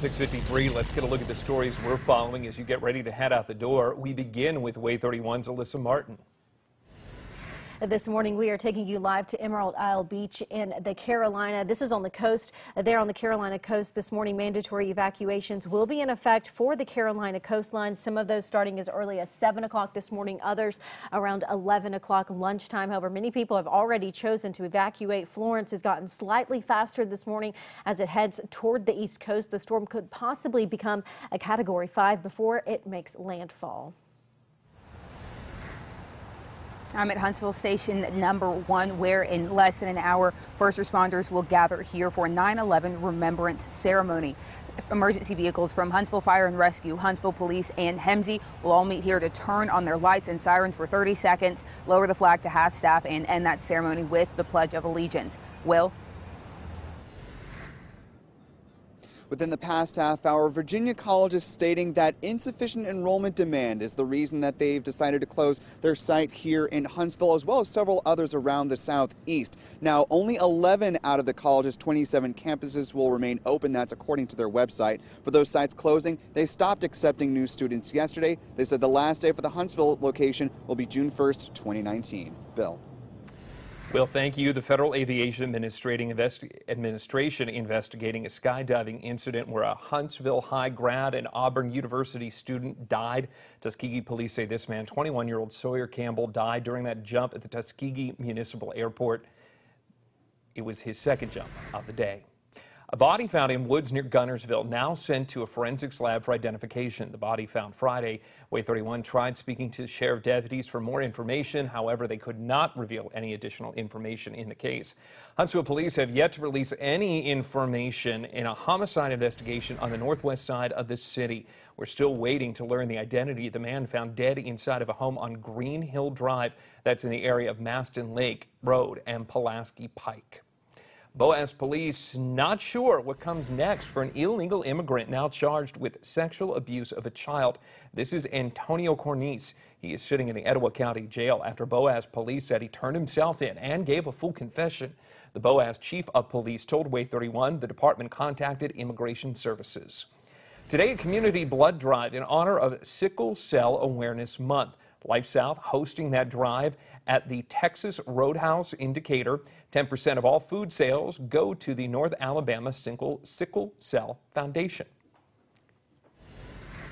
653, let's get a look at the stories we're following as you get ready to head out the door. We begin with WAAY 31's Alyssa Martin. This morning, we are taking you live to Emerald Isle Beach in the Carolina. This is on the coast. There on the Carolina coast this morning, mandatory evacuations will be in effect for the Carolina coastline. Some of those starting as early as 7 o'clock this morning, others around 11 o'clock lunchtime. However, many people have already chosen to evacuate. Florence has gotten slightly faster this morning as it heads toward the east coast. The storm could possibly become a Category 5 before it makes landfall. I'm at Huntsville Station number one, where in less than an hour, first responders will gather here for a 9-11 remembrance ceremony. Emergency vehicles from Huntsville Fire and Rescue, Huntsville Police, and HEMSI will all meet here to turn on their lights and sirens for 30 seconds, lower the flag to half staff, and end that ceremony with the Pledge of Allegiance. Will? Within the past half hour, Virginia College is stating that insufficient enrollment demand is the reason that they've decided to close their site here in Huntsville, as well as several others around the southeast. Now, only 11 out of the college's 27 campuses will remain open. That's according to their website. For those sites closing, they stopped accepting new students yesterday. They said the last day for the Huntsville location will be June 1st, 2019. Bill. Well, thank you. The Federal Aviation Investi Administration investigating a skydiving incident where a Huntsville High grad and Auburn University student died. Tuskegee police say this man, 21-year-old Sawyer Campbell, died during that jump at the Tuskegee Municipal Airport. It was his second jump of the day. A body found in woods near Guntersville now sent to a forensics lab for identification. The body found Friday. WAAY 31 tried speaking to sheriff deputies for more information. However, they could not reveal any additional information in the case. Huntsville police have yet to release any information in a homicide investigation on the northwest side of the city. We're still waiting to learn the identity of the man found dead inside of a home on Green Hill Drive. That's in the area of Mastin Lake Road and Pulaski Pike. Boaz police not sure what comes next for an illegal immigrant now charged with sexual abuse of a child. This is Antonio Cornice. He is sitting in the Etowah County Jail after Boaz police said he turned himself in and gave a full confession. The Boaz chief of police told WAAY 31 the department contacted Immigration Services. Today, a community blood drive in honor of Sickle Cell Awareness Month. LifeSouth hosting that drive at the Texas Roadhouse in Decatur. 10% of all food sales go to the North Alabama Sickle, Sickle Cell Foundation.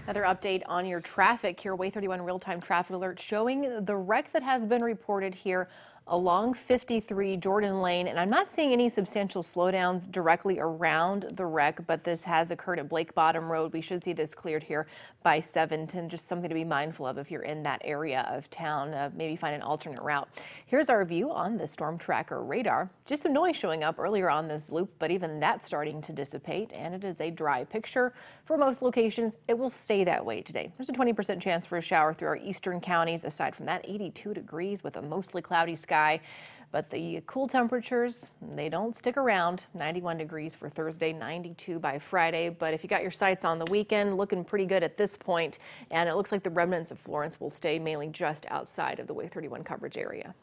Another update on your traffic here. WAAY 31 real-time traffic alert showing the wreck that has been reported here along 53 Jordan Lane, and I'm not seeing any substantial slowdowns directly around the wreck, but this has occurred at Blake Bottom Road. We should see this cleared here by 710. Just something to be mindful of if you're in that area of town. Uh, maybe find an alternate route. Here's our view on the Storm Tracker radar. Just some noise showing up earlier on this loop, but even that's starting to dissipate, and it is a dry picture for most locations. It will stay that way today. There's a 20% chance for a shower through our eastern counties. Aside from that, 82 degrees with a mostly cloudy sky sky. But the cool temperatures, they don't stick around. 91 degrees for Thursday, 92 by Friday. But if you got your sights on the weekend, looking pretty good at this point. And it looks like the remnants of Florence will stay mainly just outside of the WAAY 31 coverage area.